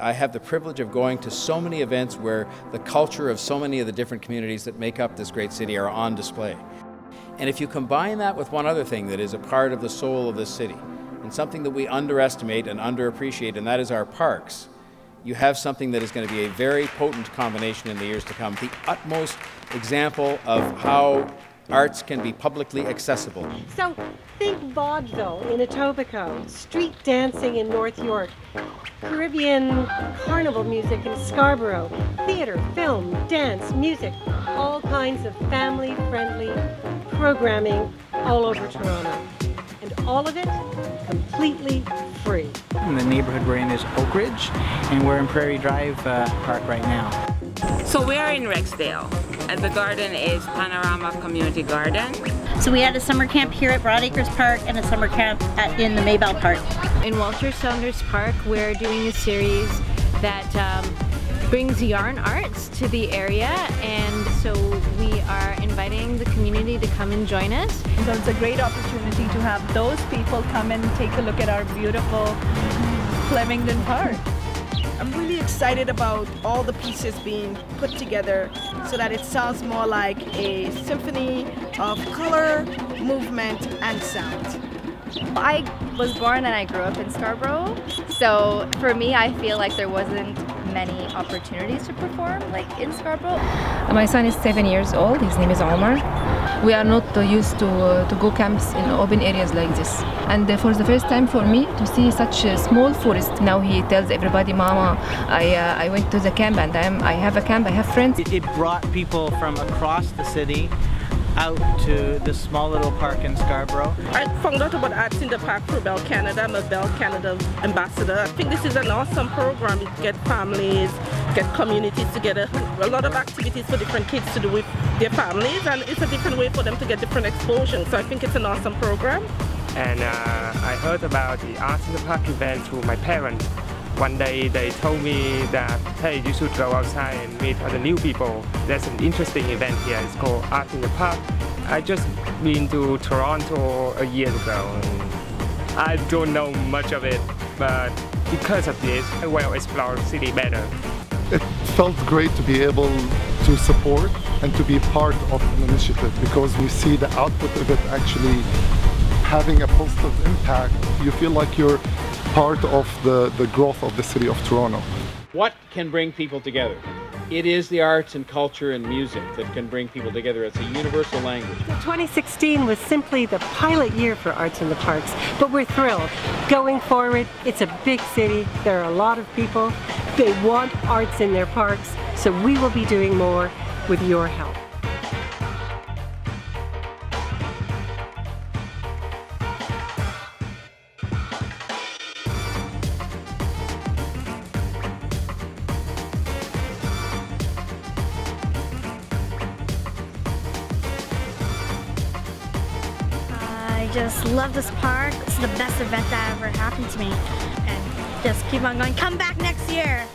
I have the privilege of going to so many events where the culture of so many of the different communities that make up this great city are on display. And if you combine that with one other thing that is a part of the soul of this city, and something that we underestimate and underappreciate, and that is our parks, you have something that is going to be a very potent combination in the years to come. The utmost example of how arts can be publicly accessible. So think vaudeville in Etobicoke, street dancing in North York, Caribbean carnival music in Scarborough, theater, film, dance, music, all kinds of family-friendly programming all over Toronto. And all of it completely free. The neighborhood we're in is Oak Ridge, and we're in Prairie Drive uh, Park right now. So we are in Rexdale, and the garden is Panorama Community Garden. So we had a summer camp here at Broadacres Park and a summer camp at, in the Maybell Park. In Walter Saunders Park, we're doing a series that um, brings yarn arts to the area and so we are inviting the community to come and join us. So it's a great opportunity to have those people come and take a look at our beautiful Flemington Park. I'm really excited about all the pieces being put together so that it sounds more like a symphony of color, movement, and sound. I was born and I grew up in Scarborough, so for me I feel like there wasn't many opportunities to perform like in Scarborough. My son is seven years old, his name is Omar. We are not uh, used to, uh, to go camps in open areas like this. And uh, for the first time for me to see such a small forest, now he tells everybody, Mama, I, uh, I went to the camp and I'm, I have a camp, I have friends. It, it brought people from across the city out to this small little park in Scarborough. I found out about Arts in the Park through Bell Canada. I'm a Bell Canada ambassador. I think this is an awesome program. It get families, get communities together. A lot of activities for different kids to do with their families and it's a different way for them to get different exposure. So I think it's an awesome program. And uh, I heard about the Arts in the Park event through my parents one day they told me that, hey, you should go outside and meet other new people. There's an interesting event here. It's called Art in the Park. I just been to Toronto a year ago. I don't know much of it, but because of this, I will explore the city better. It felt great to be able to support and to be part of an initiative because we see the output of it actually having a positive impact. You feel like you're part of the, the growth of the city of Toronto. What can bring people together? It is the arts and culture and music that can bring people together. It's a universal language. 2016 was simply the pilot year for Arts in the Parks, but we're thrilled. Going forward, it's a big city. There are a lot of people. They want arts in their parks, so we will be doing more with your help. Just love this park. It's the best event that ever happened to me. And just keep on going. Come back next year.